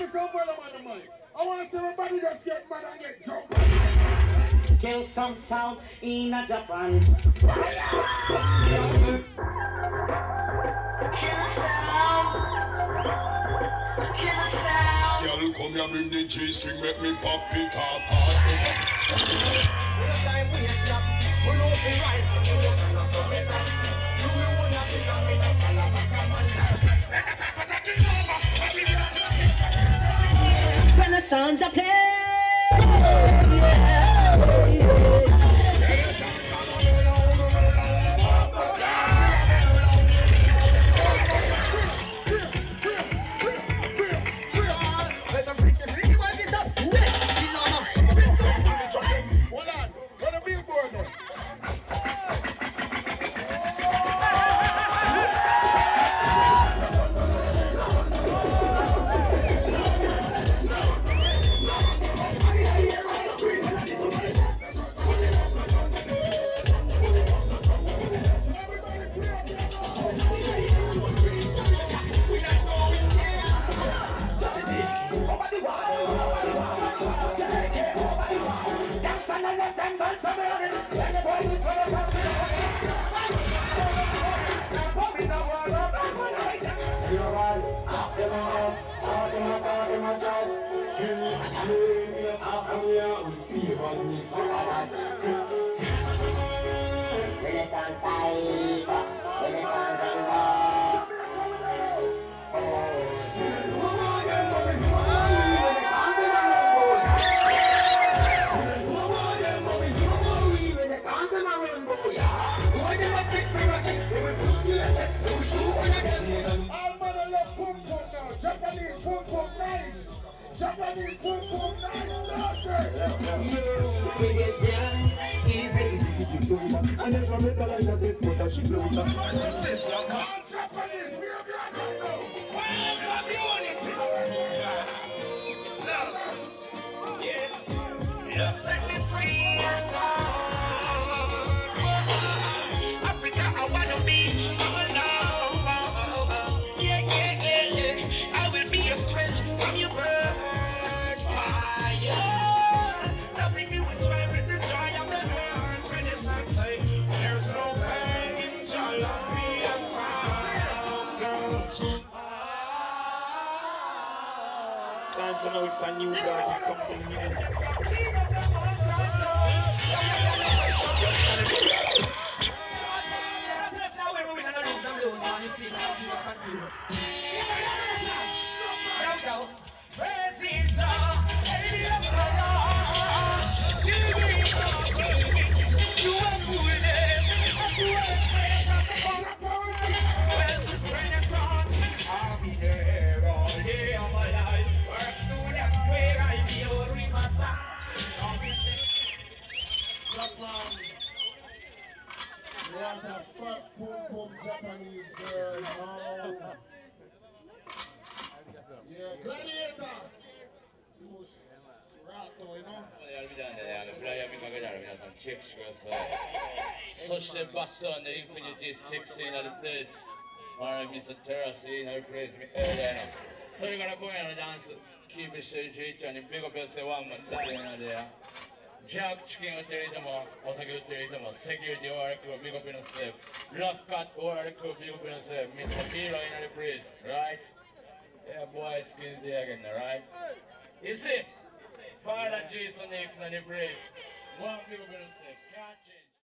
me some well on the mic. I want to see everybody just get mad and get drunk. Kill some sound in a Japan. Kill sound. Kill sound. Girl, come here, bring the G-string, make me pop it off hard. We no time we stop, we no be rise, we no time to stop it. You me wanna be a minute. Play. Hold Renaissance psycho, Pum pum nice. Japanese pum pum nice. Nasty. All Japanese, Times you know it's a new dart, it's something new. Japanese girl now. Yeah, Gladiator. He was rock though, you know. six in other place。Alright, Mr. Terrace in other place. それから今夜のダンス、キープしてるじいちゃんにビッグベルセワンも食べなでや。jab chicken with teritama, osage with teritama, security or a crew, big up in a step, rough cut or a crew, big up in eh, a step, Mr. Hero in the place, right? Yeah, boy, skills there again, right? You see, Father Jesus, X in the place, one big up in a catch it.